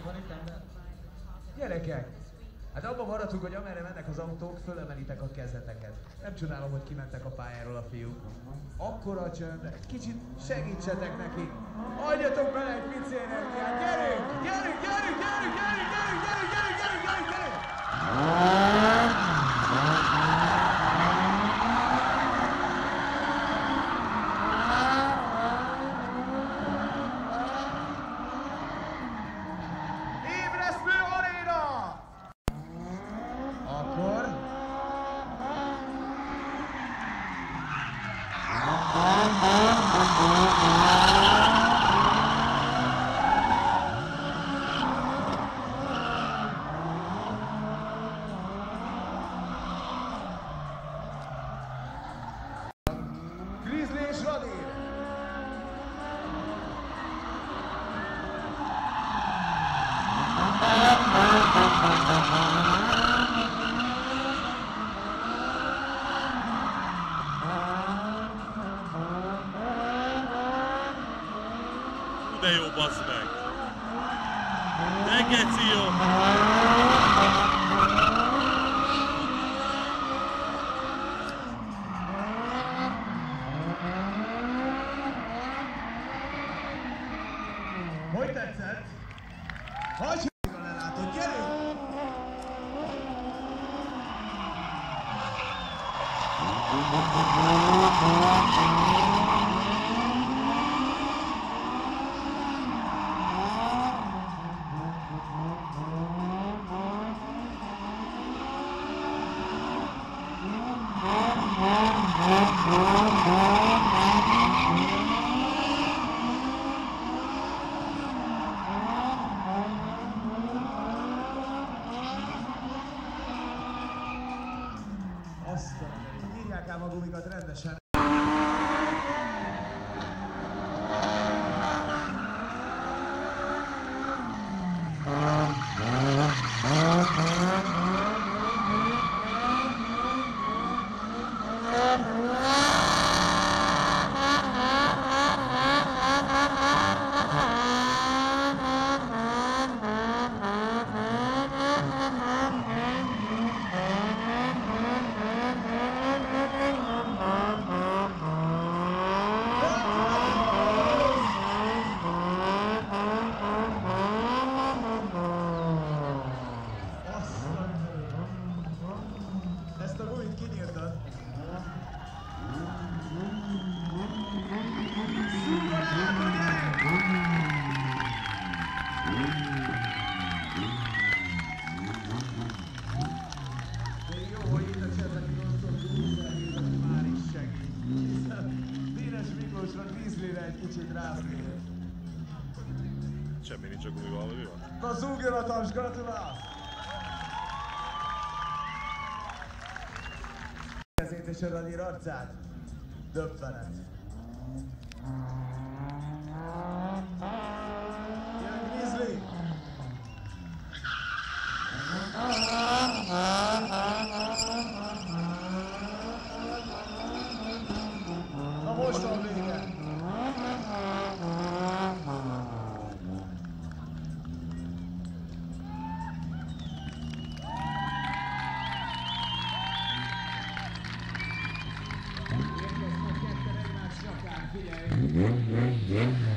még van itt ember? Gyerekek, hát abban maradtunk, hogy amerre mennek az autók, fölemelitek a kezeteket. Nem csodálom, hogy kimentek a pályáról a fiúk. Akkora csönd, kicsit segítsetek neki. Adjatok bele egy pici Ah, ah, ah, ah, ah. De jó, bassz meg! De geci jó! Hogy tetszett? Hogy a lelátod? Gyerünk! Azt a Uh... gumire egy kicsit rázni. Semmi nincs a gumival, vagy mi van? Na zúgjon a tans, gratulál! Kezét és aranyír arcát, döbbenet. Jön Grizzly! Na most a video.